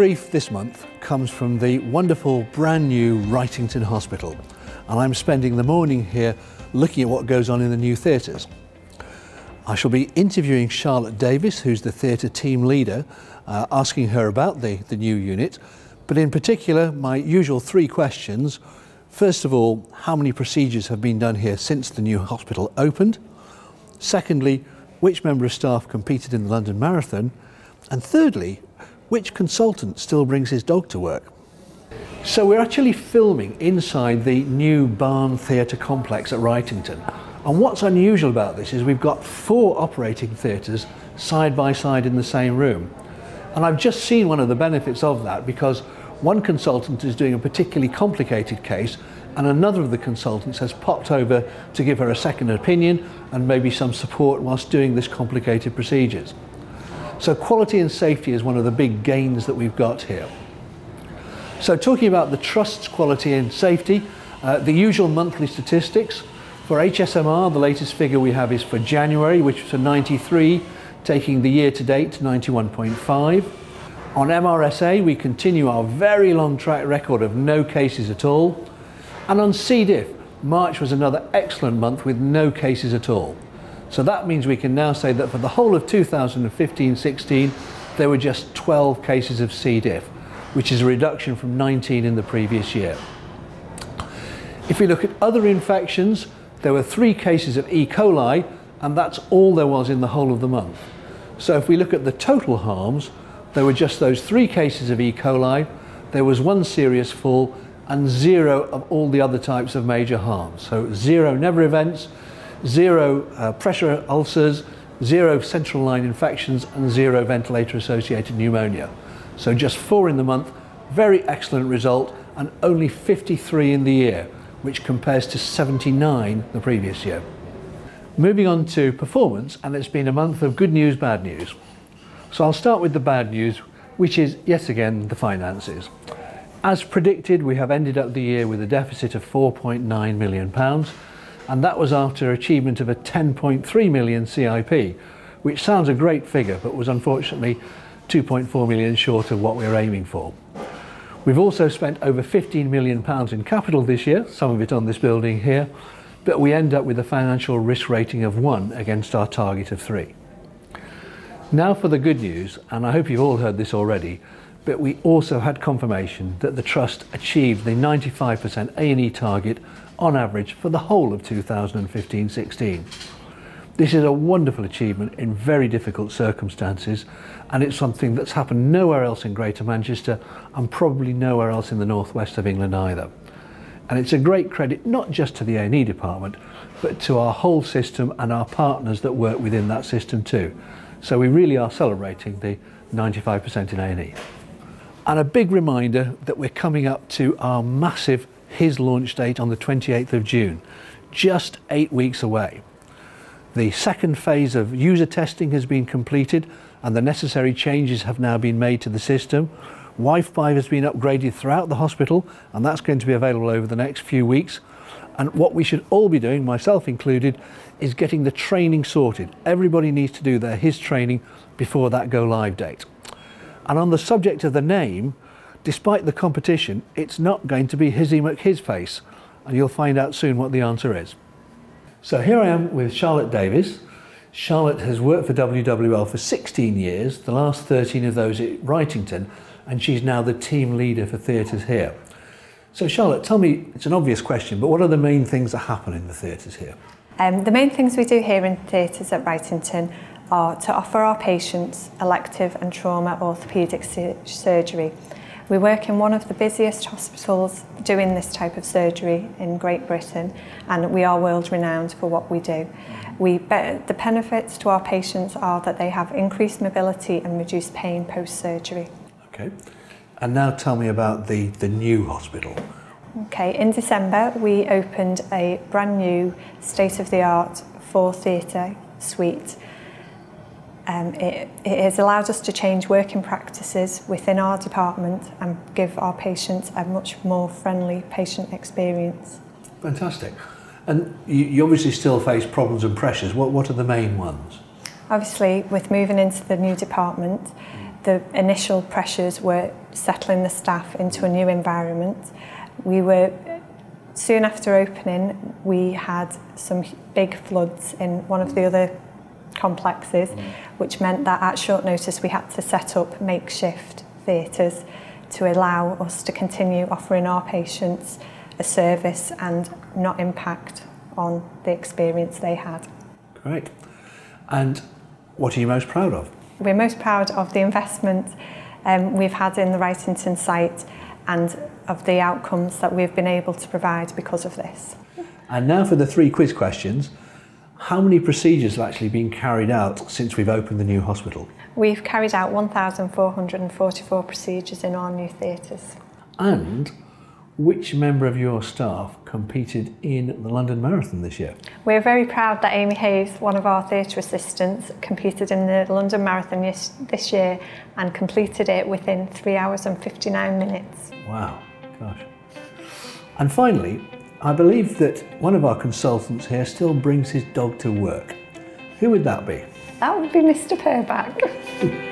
Team Brief this month comes from the wonderful brand new Wrightington Hospital and I'm spending the morning here looking at what goes on in the new theatres. I shall be interviewing Charlotte Davis, who's the theatre team leader, uh, asking her about the, the new unit, but in particular, my usual three questions. First of all, how many procedures have been done here since the new hospital opened? Secondly, which member of staff competed in the London Marathon? And thirdly, which consultant still brings his dog to work? So we're actually filming inside the new Barn Theatre complex at Wrightington. And what's unusual about this is we've got four operating theatres side by side in the same room. And I've just seen one of the benefits of that because one consultant is doing a particularly complicated case and another of the consultants has popped over to give her a second opinion and maybe some support whilst doing this complicated procedures. So quality and safety is one of the big gains that we've got here. So talking about the Trust's quality and safety, uh, the usual monthly statistics. For HSMR, the latest figure we have is for January, which was a 93, taking the year to date to 91.5. On MRSA, we continue our very long track record of no cases at all. And on C. diff, March was another excellent month with no cases at all. So that means we can now say that for the whole of 2015-16, there were just 12 cases of C. diff which is a reduction from 19 in the previous year. If we look at other infections, there were three cases of E. coli, and that's all there was in the whole of the month. So if we look at the total harms, there were just those three cases of E. coli, there was one serious fall, and zero of all the other types of major harms. So zero never events, zero uh, pressure ulcers, zero central line infections, and zero ventilator associated pneumonia. So just four in the month, very excellent result, and only 53 in the year, which compares to 79 the previous year. Moving on to performance, and it's been a month of good news, bad news. So I'll start with the bad news, which is yet again the finances. As predicted, we have ended up the year with a deficit of 4.9 million pounds, and that was after achievement of a 10.3 million CIP, which sounds a great figure, but was unfortunately 2.4 million short of what we are aiming for. We've also spent over 15 million pounds in capital this year, some of it on this building here, but we end up with a financial risk rating of 1 against our target of 3. Now for the good news, and I hope you've all heard this already, but we also had confirmation that the Trust achieved the 95% A&E target on average for the whole of 2015-16. This is a wonderful achievement in very difficult circumstances and it's something that's happened nowhere else in Greater Manchester and probably nowhere else in the northwest of England either. And it's a great credit not just to the A&E department but to our whole system and our partners that work within that system too. So we really are celebrating the 95% in A&E. And a big reminder that we're coming up to our massive HIS launch date on the 28th of June, just eight weeks away. The second phase of user testing has been completed and the necessary changes have now been made to the system. Wi-Fi has been upgraded throughout the hospital and that's going to be available over the next few weeks. And what we should all be doing, myself included, is getting the training sorted. Everybody needs to do their HIS training before that go live date. And on the subject of the name, despite the competition, it's not going to be Hizzy McHisface. And you'll find out soon what the answer is. So here I am with Charlotte Davis. Charlotte has worked for WWL for 16 years, the last 13 of those at Wrightington, and she's now the team leader for theatres here. So Charlotte, tell me, it's an obvious question, but what are the main things that happen in the theatres here? Um, the main things we do here in theatres at Wrightington are to offer our patients elective and trauma orthopaedic surgery We work in one of the busiest hospitals doing this type of surgery in Great Britain and we are world renowned for what we do. We the benefits to our patients are that they have increased mobility and reduced pain post-surgery. Okay. And now tell me about the, the new hospital. Okay, in December we opened a brand new state-of-the-art four theatre suite Um, it, it has allowed us to change working practices within our department and give our patients a much more friendly patient experience. Fantastic. And you, you obviously still face problems and pressures. What, what are the main ones? Obviously, with moving into the new department, the initial pressures were settling the staff into a new environment. We were soon after opening, we had some big floods in one of the other complexes, which meant that at short notice we had to set up makeshift theatres to allow us to continue offering our patients a service and not impact on the experience they had. Great. And what are you most proud of? We're most proud of the investment um, we've had in the Wrightington site and of the outcomes that we've been able to provide because of this. And now for the three quiz questions. How many procedures have actually been carried out since we've opened the new hospital? We've carried out 1,444 procedures in our new theatres. And which member of your staff competed in the London Marathon this year? We're very proud that Amy Hayes, one of our theatre assistants, competed in the London Marathon this year and completed it within 3 hours and 59 minutes. Wow, gosh. And finally, I believe that one of our consultants here still brings his dog to work. Who would that be? That would be Mr. Purback.